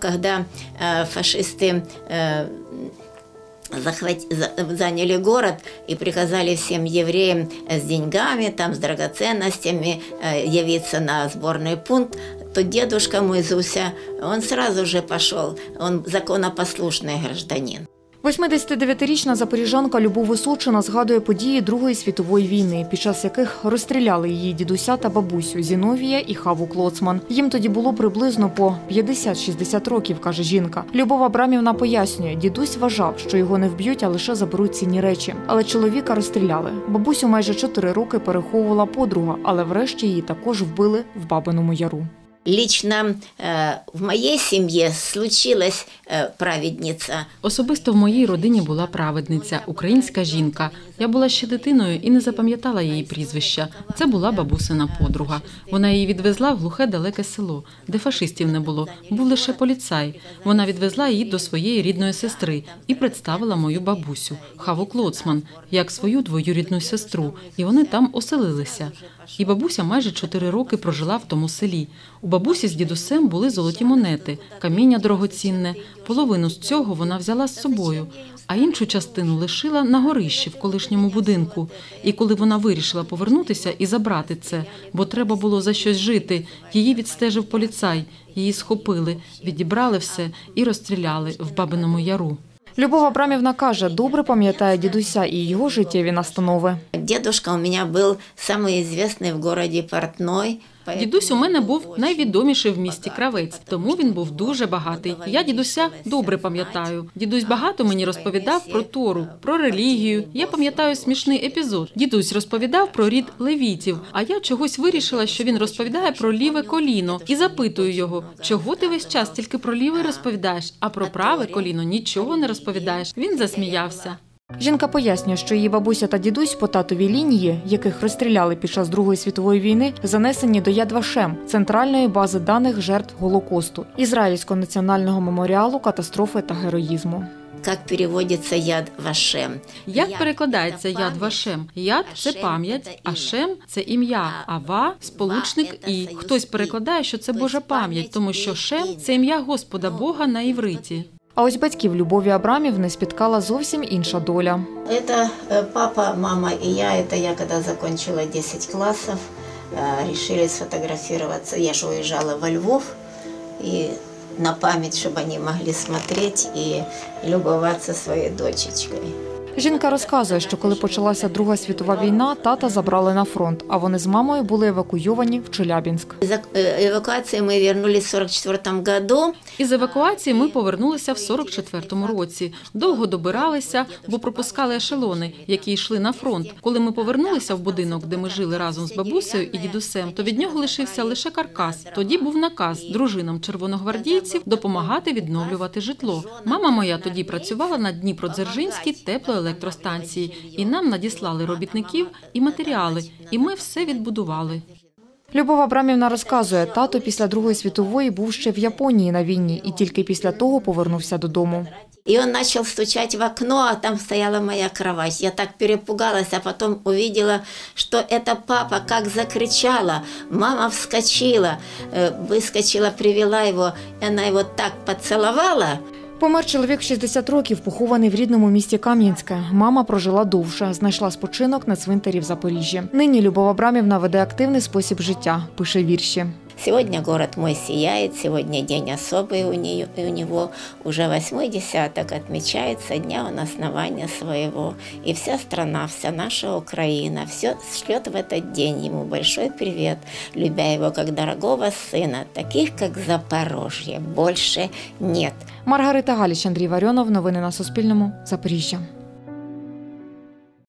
Когда э, фашисты э, захват- за- заняли город и приказали всем евреям э, с деньгами, там, с драгоценностями э, явиться на сборный пункт, то дедушка мой Зуся, он сразу же пошел, он законопослушный гражданин. 89-річна запоріжанка Любов Височина згадує події Другої світової війни, під час яких розстріляли її дідуся та бабусю Зіновія і Хаву Клоцман. Їм тоді було приблизно по 50-60 років, каже жінка. Любов Абрамівна пояснює, дідусь вважав, що його не вб'ють, а лише заберуть цінні речі. Але чоловіка розстріляли. Бабусю майже 4 роки переховувала подруга, але врешті її також вбили в Бабиному Яру. Лично э, в моей семье случилась э, праведница. Особисто в моїй родині була праведниця, українська жінка. Я була ще дитиною і не запам'ятала її прізвища. Це була бабусина подруга. Вона її відвезла в глухе далеке село, де фашистів не було, був лише поліцай. Вона відвезла її до своєї рідної сестри і представила мою бабусю Хаву Клоцман як свою двоюрідну сестру, і вони там оселилися. І бабуся майже чотири роки прожила в тому селі У бабусі з дідусем були золоті монети, каміння дорогоцінне. Половину з цього вона взяла з собою, а іншу частину лишила на горищі в колишньому будинку. І коли вона вирішила повернутися і забрати це, бо треба було за щось жити, її відстежив поліцай. Її схопили, відібрали все і розстріляли в Бабиному Яру. Любов Абрамівна каже, добре пам'ятає дідуся і його життєві настанови. Дедушка у меня был самый известный в городе портной. Дідусь у мене був найвідоміший в місті кравець, тому він був дуже багатий. Я дідуся добре пам'ятаю. Дідусь багато мені розповідав про Тору, про релігію. Я пам'ятаю смішний епізод. Дідусь розповідав про рід левітів, а я чогось вирішила, що він розповідає про ліве коліно, і запитую його, чого ти весь час тільки про ліве розповідаєш, а про праве коліно нічого не розповідаєш. Він засміявся. Жінка пояснює, що її бабуся та дідусь по татовій лінії, яких розстріляли під час Другої світової війни, занесені до Яд Вашем – центральної бази даних жертв Голокосту, Ізраїльського національного меморіалу катастрофи та героїзму. Как переводится яд Вашем? Як перекладається яд вашем? Яд це пам'ять, а шем це ім'я, а ва сполучник і. Хтось перекладає, що це Божа пам'ять, тому що шем це ім'я Господа Бога на івриті. А ось батьків Любові Абрамівни спіткала зовсім інша доля. Это э, папа, мама и я. Это я, когда закончила 10 классов, э, решили сфотографироваться. Я же уезжала во Львов. И на память, чтобы они могли смотреть и любоваться своей дочечкой. Жінка розказує, що коли почалася Друга світова війна, тата забрали на фронт, а вони з мамою були евакуйовані в Челябінськ. Из эк- э, эвакуации мы вернулись в 1944 году. Із евакуації ми повернулися в 44-му році. Довго добиралися, бо пропускали ешелони, які йшли на фронт. Коли ми повернулися в будинок, де ми жили разом з бабусею і дідусем, то від нього лишився лише каркас. Тоді був наказ дружинам червоногвардійців допомагати відновлювати житло. Мама моя тоді працювала на Дніпродзержинській теплоелектростанції, і нам надіслали робітників і матеріали, і ми все відбудували. Любов Абрамівна розказує, тато після Другої світової був ще в Японії на війні і тільки після того повернувся додому. И он начал стучать в окно, а там стояла моя кровать. Я так перепугалась, а потом увидела, что это папа как закричала. Мама вскочила, э, выскочила, привела его, и она его так поцеловала. Помер чоловік в 60 років, похований в рідному місті Кам'янське. Мама прожила довше, знайшла спочинок на цвинтарі в Запоріжжі. Нині Любов Абрамівна веде активний спосіб життя, пише вірші. Сегодня город мой сияет, сегодня день особый у, нее, у него. Уже восьмой десяток отмечается дня он основания своего. И вся страна, вся наша Украина, все шлет в этот день ему большой привет, любя его как дорогого сына, таких как Запорожье, больше нет. Маргарита Галіч, Андрій Варіонов. Новини на Суспільному. Запоріжжя.